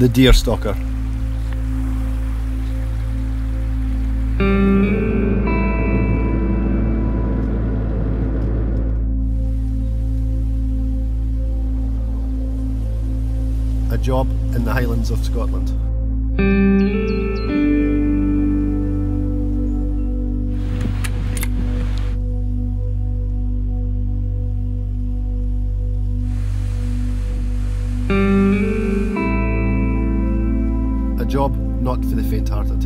The Deer Stalker. A job in the Highlands of Scotland. Job not for the faint-hearted.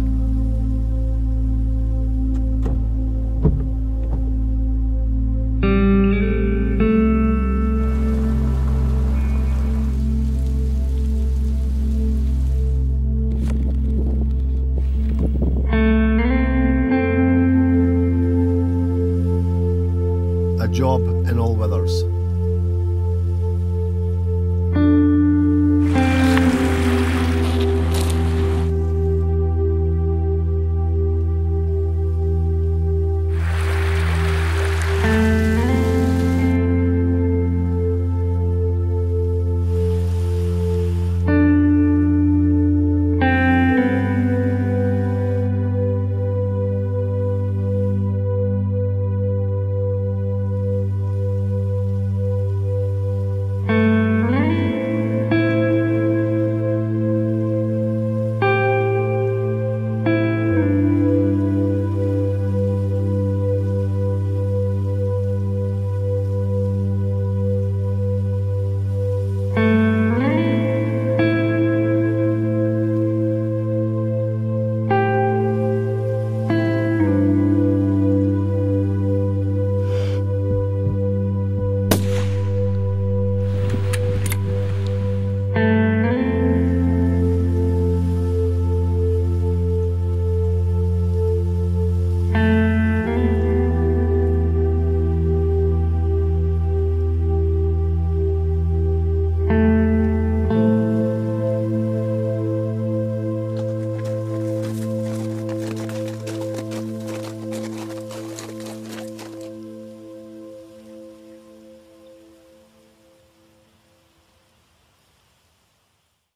A job in all weathers.